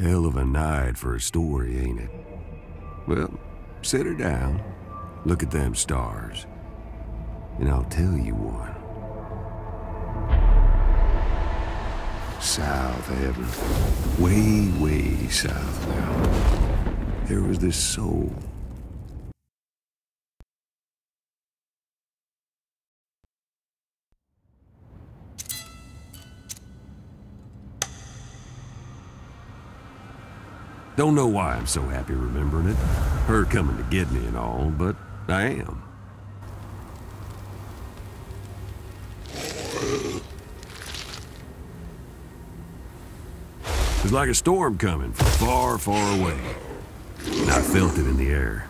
Hell of a night for a story, ain't it? Well, sit her down, look at them stars, and I'll tell you one. South heaven, way, way south now, there was this soul. Don't know why I'm so happy remembering it. Her coming to get me and all, but I am. It was like a storm coming from far, far away. And I felt it in the air.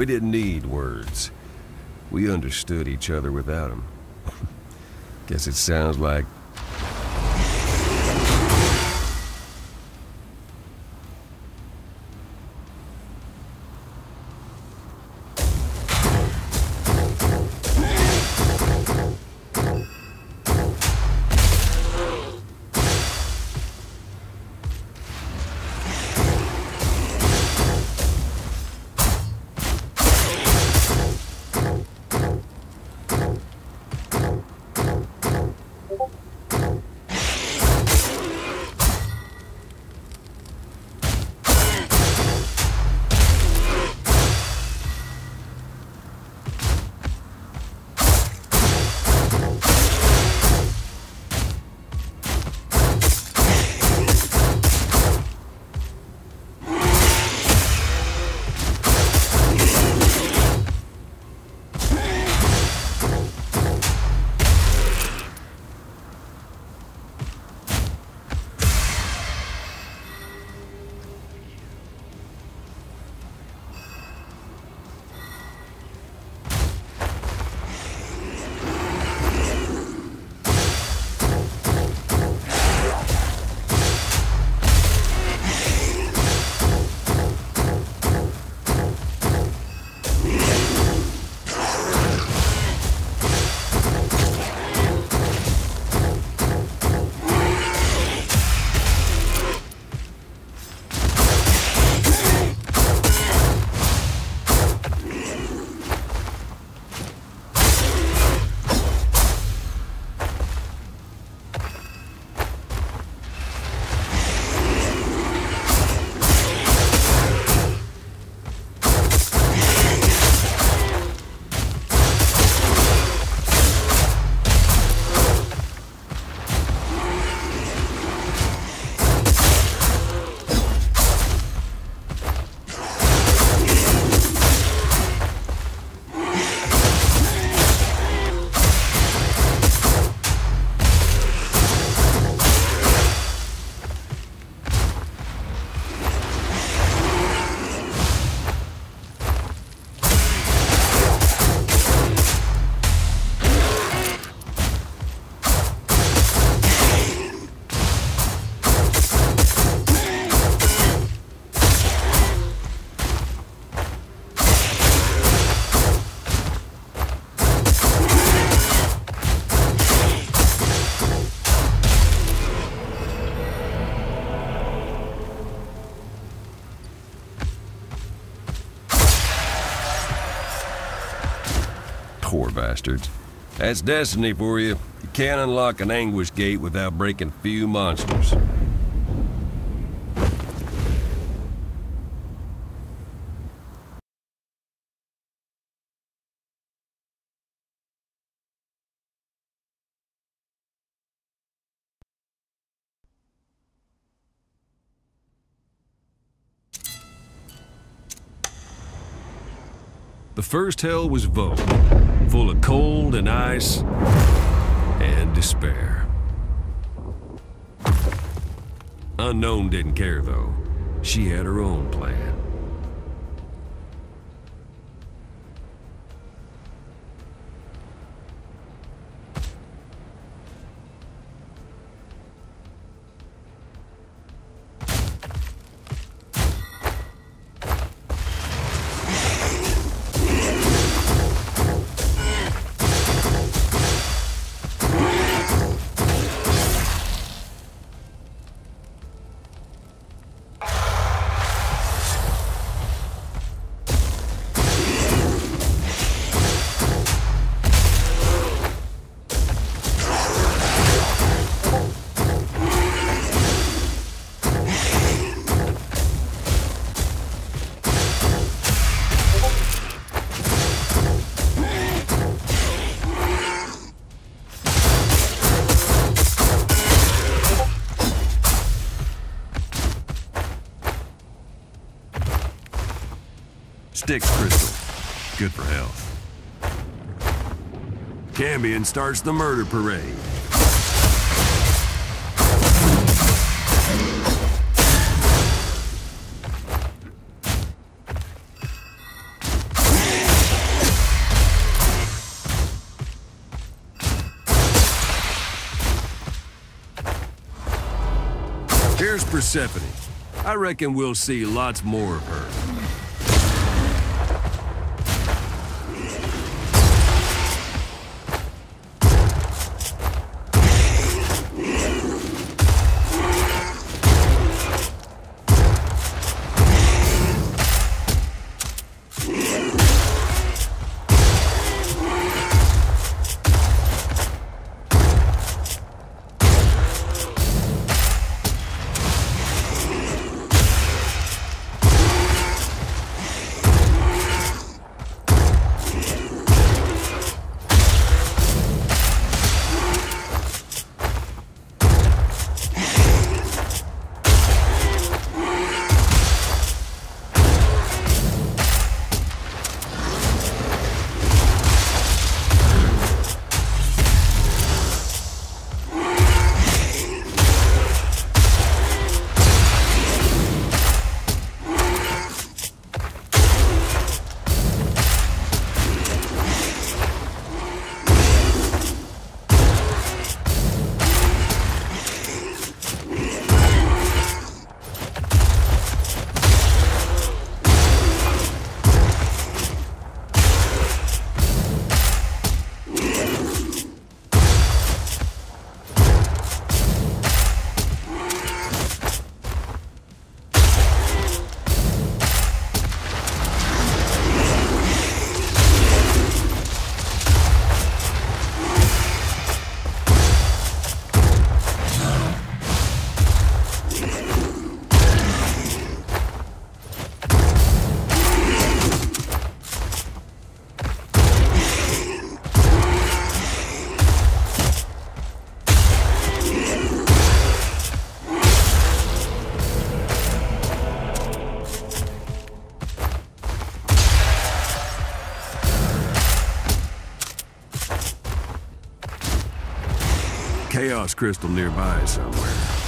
We didn't need words. We understood each other without them. Guess it sounds like Poor bastards. That's destiny for you. You can't unlock an anguish gate without breaking a few monsters. The first hell was Voke, full of cold and ice and despair. Unknown didn't care, though. She had her own plan. Cambion starts the murder parade. Here's Persephone. I reckon we'll see lots more of her. Chaos crystal nearby somewhere.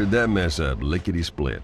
Cleared that mess up lickety-split.